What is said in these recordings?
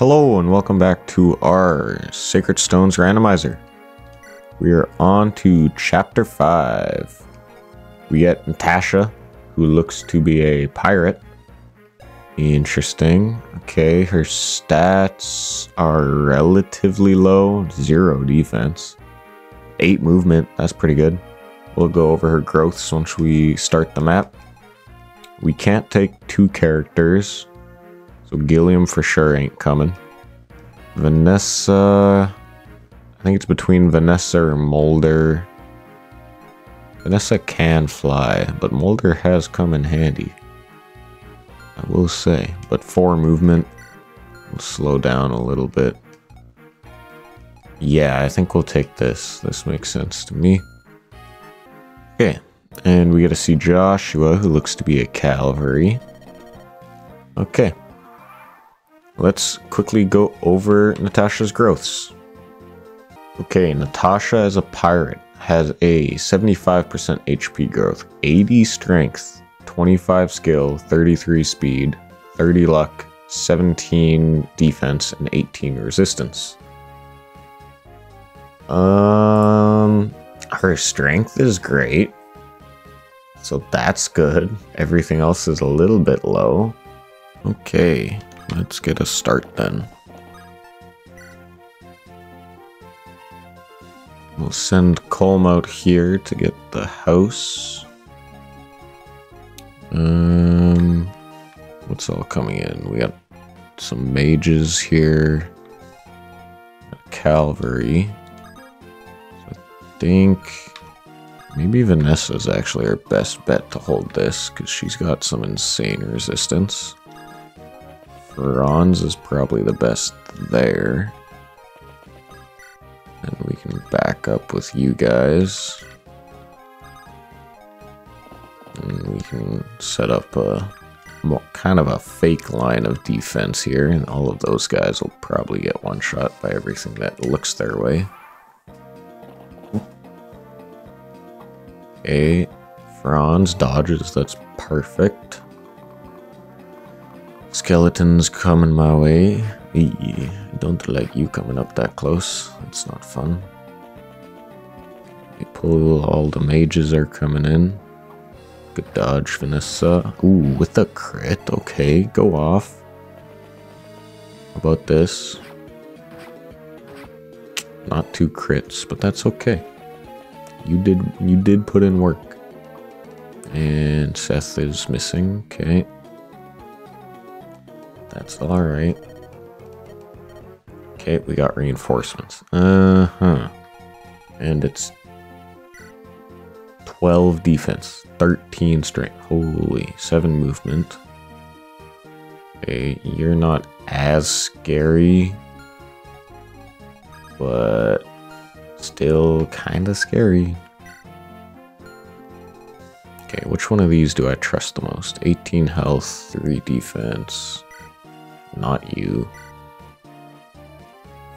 Hello and welcome back to our Sacred Stones randomizer. We are on to chapter 5. We get Natasha, who looks to be a pirate. Interesting. Okay, her stats are relatively low. Zero defense. Eight movement, that's pretty good. We'll go over her growths once we start the map. We can't take two characters, so Gilliam for sure ain't coming. Vanessa, I think it's between Vanessa or Moulder. Vanessa can fly, but Moulder has come in handy. I will say, but four movement will slow down a little bit. Yeah, I think we'll take this. This makes sense to me. Okay, and we get to see Joshua, who looks to be a cavalry. Okay. Let's quickly go over Natasha's growths. Okay, Natasha as a pirate has a 75% HP growth, 80 strength, 25 skill, 33 speed, 30 luck, 17 defense, and 18 resistance. Um, her strength is great. So that's good. Everything else is a little bit low. Okay, let's get a start then. We'll send Colm out here to get the house. Um, what's all coming in? We got some mages here. Cavalry. So I think maybe Vanessa's actually our best bet to hold this because she's got some insane resistance. Franz is probably the best there. And we can back up with you guys. And we can set up a kind of a fake line of defense here, and all of those guys will probably get one shot by everything that looks their way. Okay, Franz dodges, that's perfect. Skeletons coming my way. Eee, don't like you coming up that close. It's not fun. Pull, all the mages are coming in. Good dodge, Vanessa. Ooh, with a crit. Okay, go off. How about this? Not two crits, but that's okay. You did you did put in work. And Seth is missing. Okay. That's alright. Okay, we got reinforcements. Uh-huh. And it's 12 defense, 13 strength. Holy, 7 movement. Okay, you're not as scary, but still kind of scary. Okay, which one of these do I trust the most? 18 health, 3 defense. Not you.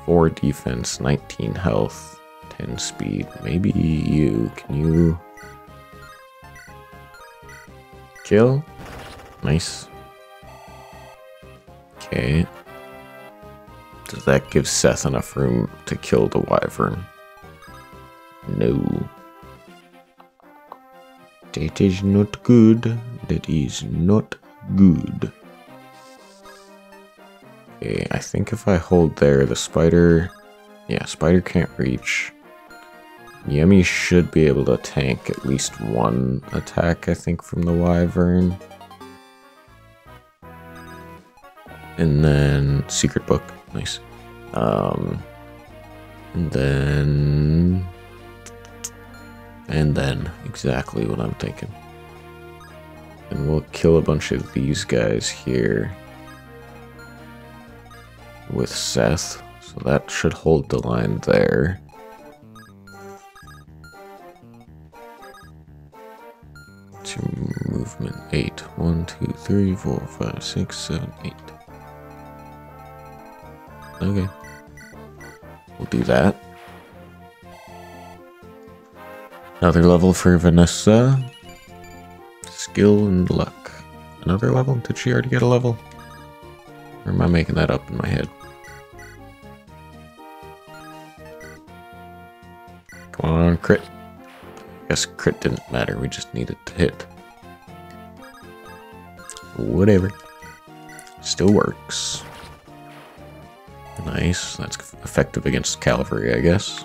4 defense, 19 health, 10 speed. Maybe you. Can you... Kill? Nice. Okay. Does that give Seth enough room to kill the wyvern? No. That is not good. That is not good. Okay, I think if I hold there, the spider... Yeah, spider can't reach. Yemi should be able to tank at least one attack, I think, from the wyvern. And then secret book, nice. Um, and then, and then exactly what I'm thinking. And we'll kill a bunch of these guys here with Seth, so that should hold the line there. Two movement eight. One, two, three, four, five, six, seven, eight. Okay. We'll do that. Another level for Vanessa. Skill and luck. Another level? Did she already get a level? Or am I making that up in my head? Crit didn't matter, we just needed to hit. Whatever. Still works. Nice. That's effective against cavalry, I guess.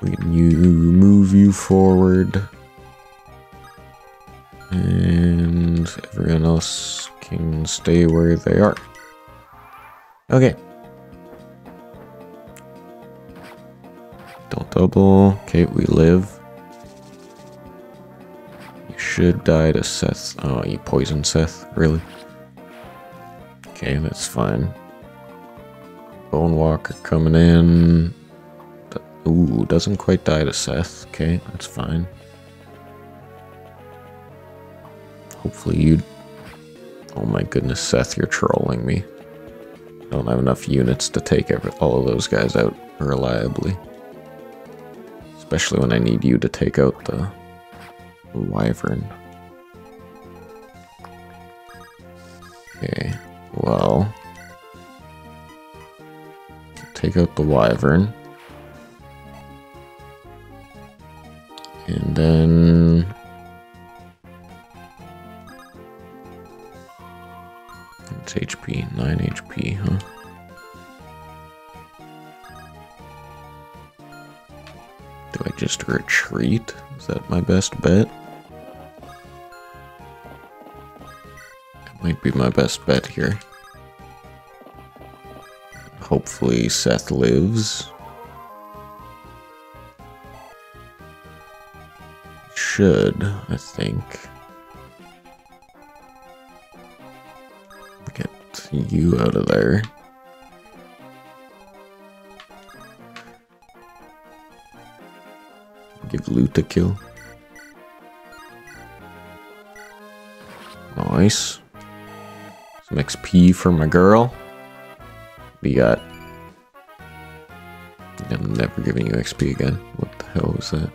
We can you move you forward. And everyone else can stay where they are. Okay. Don't double. Okay, we live. You should die to Seth. Oh, you poison Seth? Really? Okay, that's fine. Bone Walker coming in. Ooh, doesn't quite die to Seth. Okay, that's fine. Hopefully you... Oh my goodness, Seth, you're trolling me. I don't have enough units to take every, all of those guys out reliably. Especially when I need you to take out the, wyvern. Okay, well... Take out the wyvern. And then... just retreat? Is that my best bet? It might be my best bet here. Hopefully Seth lives. Should, I think. Get you out of there. Give Lute a kill. Nice. Some XP for my girl. We got... I'm never giving you XP again. What the hell was that?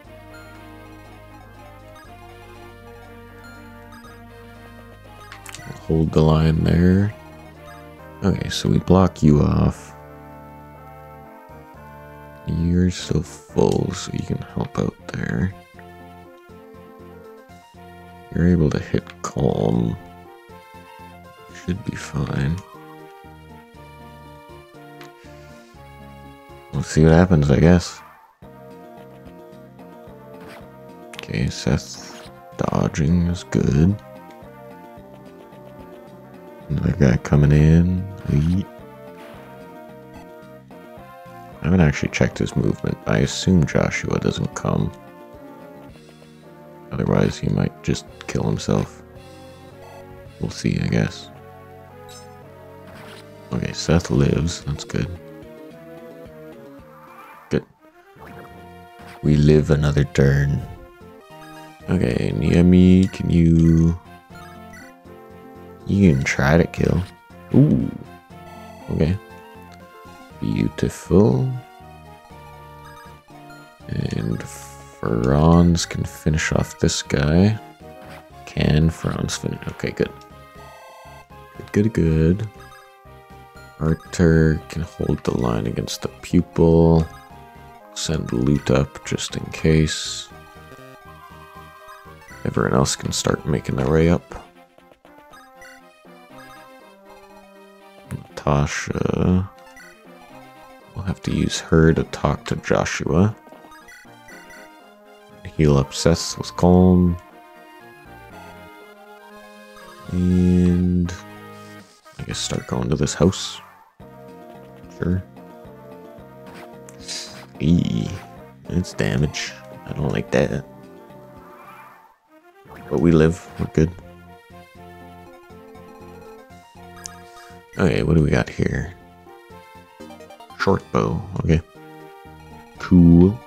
Hold the line there. Okay, so we block you off. You're still full, so you can help out there. You're able to hit Colm. Should be fine. We'll see what happens, I guess. Okay, Seth dodging is good. Another guy coming in. I haven't actually checked his movement. I assume Joshua doesn't come. Otherwise, he might just kill himself. We'll see, I guess. Okay, Seth lives. That's good. Good. We live another turn. Okay, Neimi, can you... You can try to kill. Ooh. Okay. Beautiful. And Franz can finish off this guy. Can Franz finish? Okay, good. Good, good, good. Artur can hold the line against the pupil. Send Lute up just in case. Everyone else can start making their way up. Natasha. We'll have to use her to talk to Joshua. Heal up Seth with Colm. And I guess start going to this house. Sure. Eee, it's damage. I don't like that. But we live. We're good. Okay, what do we got here? Short bow. Okay. Cool.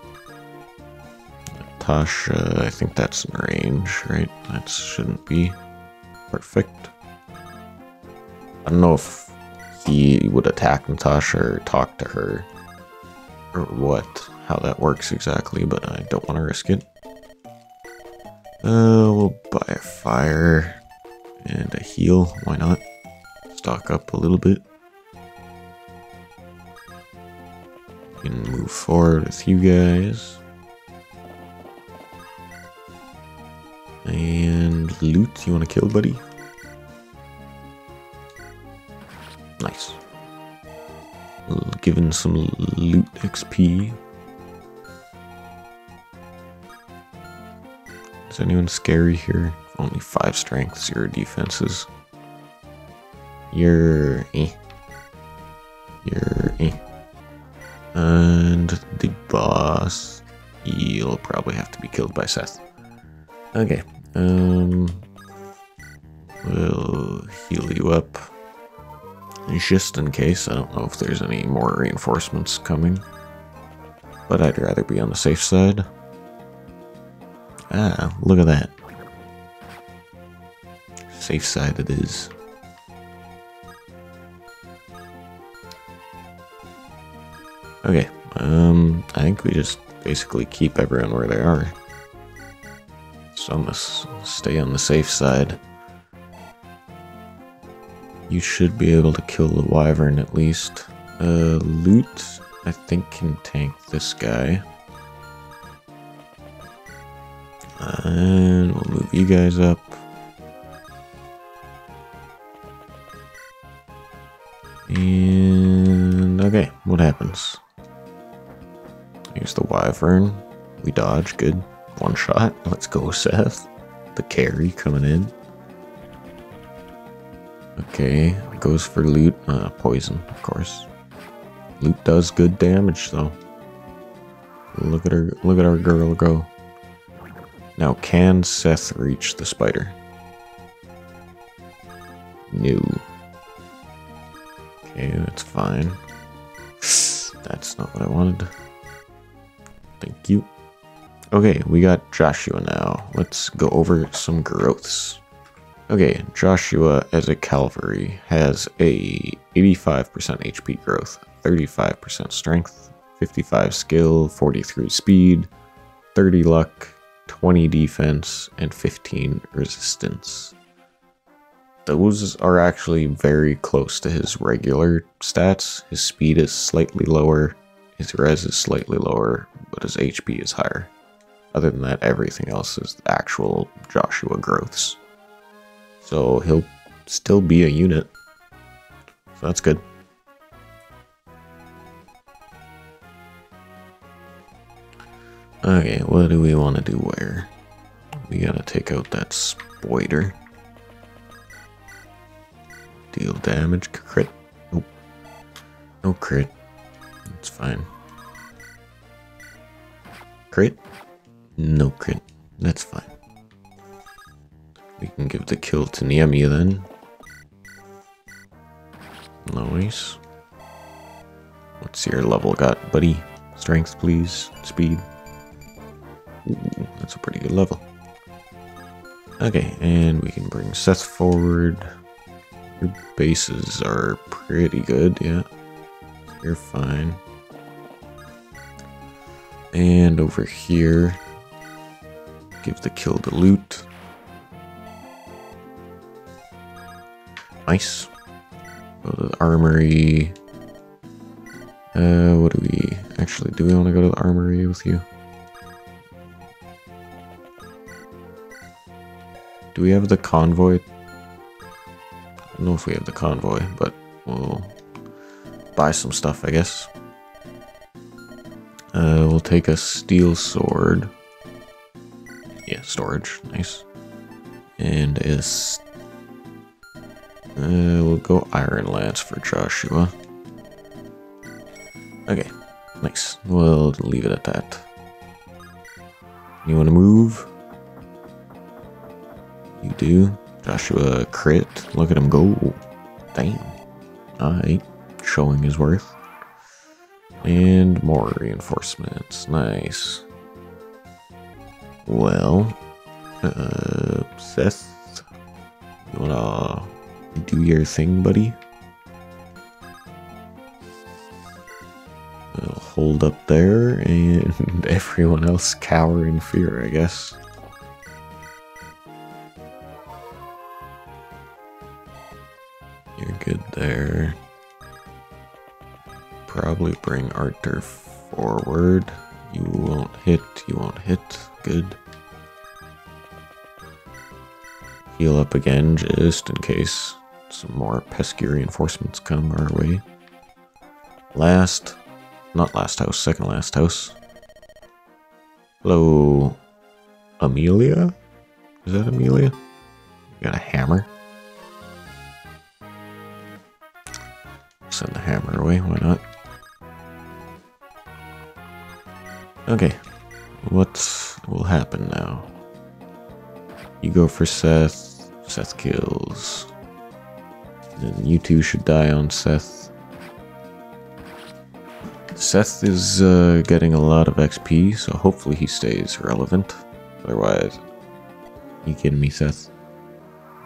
Natasha, I think that's in range, right? That shouldn't be perfect. I don't know if he would attack Natasha or talk to her or what, how that works exactly, but I don't want to risk it. Uh, we'll buy a fire and a heal. Why not? Stock up a little bit. Move forward with you guys. And Lute, you want to kill, buddy? Nice. Given some Lute XP. Is anyone scary here? Only five strength, zero defenses. You're eh. You're. And the boss, you'll probably have to be killed by Seth. Okay, um, we'll heal you up. Just in case, I don't know if there's any more reinforcements coming. But I'd rather be on the safe side. Ah, look at that. Safe side it is. Okay, um, I think we just basically keep everyone where they are. So I must stay on the safe side. You should be able to kill the wyvern at least. Uh, Lute, I think can tank this guy. And we'll move you guys up. And okay, what happens? Here's the wyvern. We dodge, good. One shot. Let's go, Seth. The carry coming in. Okay, goes for Lute. Uh, poison, of course. Lute does good damage, though. Look at her. Look at our girl go. Now, can Seth reach the spider? No. Okay, that's fine. That's not what I wanted. Thank you. Okay, we got Joshua now. Let's go over some growths. Okay, Joshua as a cavalry has a 85% HP growth, 35% strength, 55 skill, 43 speed, 30 luck, 20 defense, and 15 resistance. Those are actually very close to his regular stats. His speed is slightly lower, his res is slightly lower, but his HP is higher. Other than that, everything else is actual Joshua growths. So he'll still be a unit. So that's good. Okay, what do we want to do where? We gotta take out that spoiler. Deal damage, crit. Nope. No crit. It's fine. Crit? No crit. That's fine. We can give the kill to Neimi then. Nice. What's your level got, buddy? Strength, please. Speed. Ooh, that's a pretty good level. Okay, and we can bring Seth forward. Your bases are pretty good, yeah. You're fine. And over here, give the kill the Lute. Nice. Go to the armory. Uh, what do we actually do? We want to go to the armory with you. Do we have the convoy? I don't know if we have the convoy, but we'll buy some stuff, I guess. Uh, we'll take a steel sword. Yeah, storage. Nice. And a uh, we'll go Iron Lance for Joshua. Okay, nice. We'll leave it at that. You want to move? You do. Joshua crit. Look at him go. Damn. Alright. Showing his worth. And more reinforcements. Nice. Well, uh, Seth, you wanna do your thing, buddy. We'll hold up there, and everyone else cower in fear, I guess. You're good there. Probably bring Artur Forward. You won't hit. You won't hit. Good. Heal up again just in case some more pesky reinforcements come our way. Last, not last house, second last house. Hello, Amelia? Is that Amelia? Got a hammer? Send the hammer away, why not? Okay, what will happen now? You go for Seth, Seth kills. Then you two should die on Seth. Seth is uh, getting a lot of XP, so hopefully he stays relevant. Otherwise, you kidding me, Seth?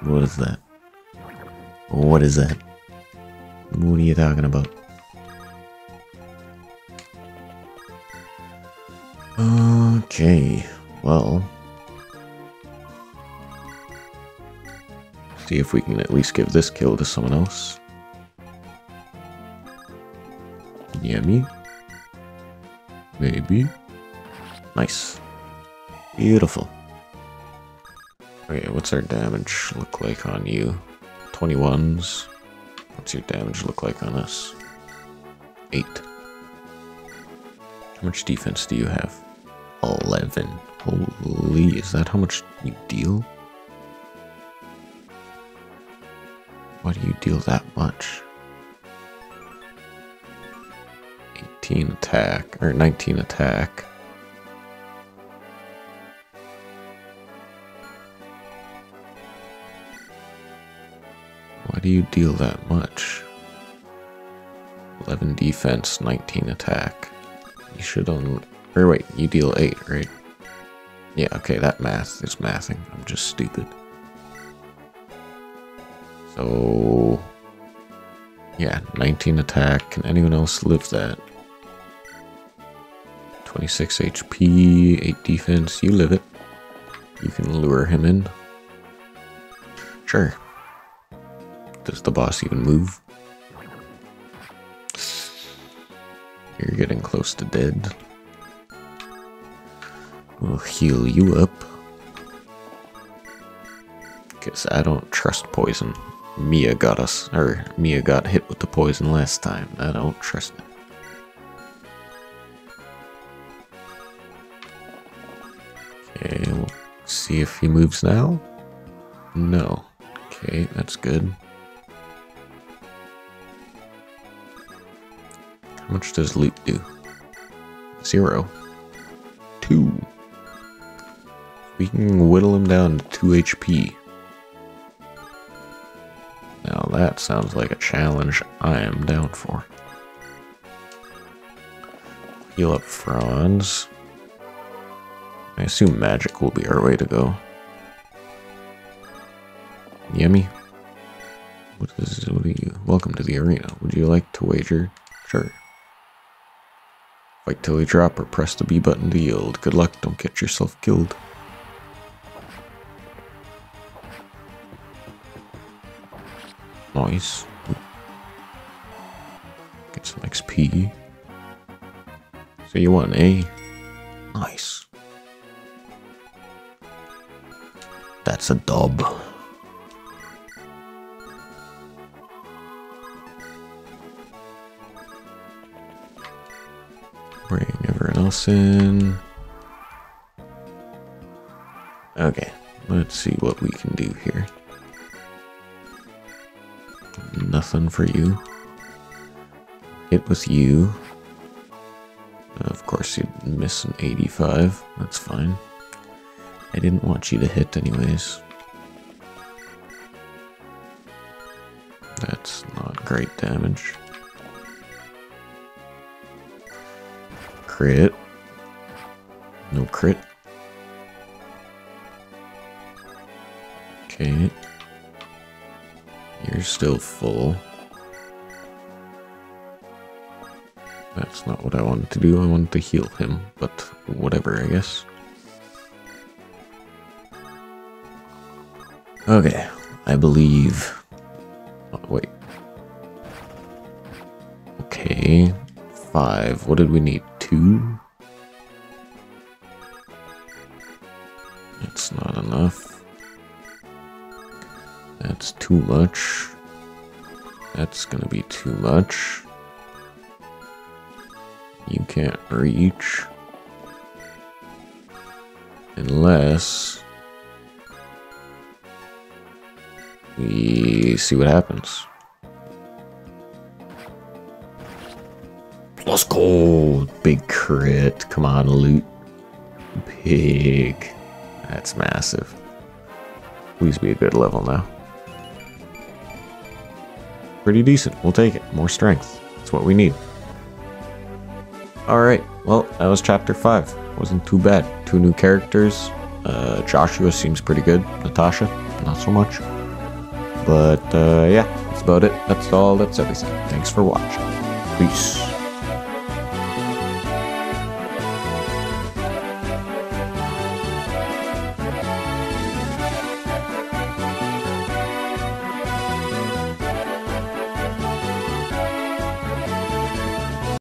What is that? What is that? What are you talking about? Okay, well. See if we can at least give this kill to someone else. Yummy. Maybe. Nice. Beautiful. Okay, what's our damage look like on you? 21s. What's your damage look like on us? 8. How much defense do you have? 11. Holy, is that how much you deal? Why do you deal that much? 18 attack, or 19 attack. Why do you deal that much? 11 defense, 19 attack. You should only or wait, you deal 8, right? Yeah, okay, that math is mathing. I'm just stupid. So... Yeah, 19 attack. Can anyone else live that? 26 HP, 8 defense. You live it. You can lure him in. Sure. Does the boss even move? You're getting close to dead. We'll heal you up. Because I don't trust poison. Mia got us, or Mia got hit with the poison last time. I don't trust it. Okay, we'll see if he moves now. No. Okay, that's good. How much does Lute do? Zero. Two. We can whittle him down to 2 HP. Now that sounds like a challenge I am down for. Heal up Franz. I assume magic will be our way to go. Yummy. What is what are you? Welcome to the arena. Would you like to wager? Sure. Fight till you drop or press the B button to yield. Good luck, don't get yourself killed. Nice. Get some XP. So you want A? Nice. That's a dub. Bring everyone else in. Okay, let's see what we can do here nothing for you. Hit with you. Uh, of course, you'd miss an 85. That's fine. I didn't want you to hit anyways. That's not great damage. Crit. No crit. Okay. You're still full. That's not what I wanted to do. I wanted to heal him, but whatever, I guess. Okay, I believe... Oh, wait. Okay, five. What did we need? two. That's not enough. That's too much. That's gonna be too much. You can't reach. Unless we see what happens. Plus gold! Big crit. Come on, Lute. Big. That's massive. Please be a good level now. Pretty decent. We'll take it. More strength. That's what we need. Alright. Well, that was chapter 5. Wasn't too bad. Two new characters. Uh, Joshua seems pretty good. Natasha, not so much. But uh, yeah, that's about it. That's all. That's everything. Thanks for watching. Peace.